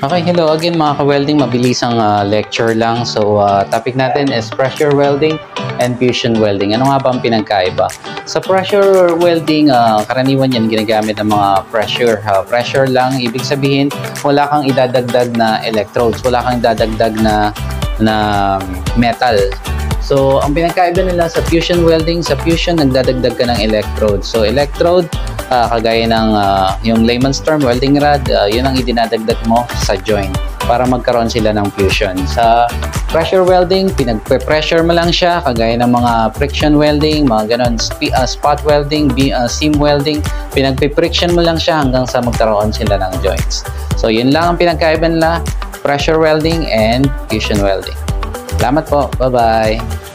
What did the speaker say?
Okay, hello again mga ka-welding. Mabilisang ah, lecture lang. So, ah, topic natin is pressure welding and fusion welding. Ano nga ba ang pinagkaiba? Sa pressure welding, ah, karaniwan yan ginagamit ng mga pressure. ha. pressure lang, ibig sabihin, wala kang idadagdag na electrodes. Wala kang idadagdag na, na metal. So, ang pinagkaiba nila sa fusion welding, sa fusion, nagdadagdag ka ng electrode. So, electrode, ah, kagaya ng ah, yung layman's term, welding rod, ah, yun ang idinadagdag mo sa joint para magkaroon sila ng fusion. Sa pressure welding, pinagpe-pressure mo lang siya, kagaya ng mga friction welding, mga ganon, sp- ah, spot welding, bi- ah, seam welding, pinagpe-friction mo lang siya hanggang sa magkaroon sila ng joints. So, yun lang ang pinagkaiba nila, pressure welding and fusion welding. Salamat po. Bye-bye.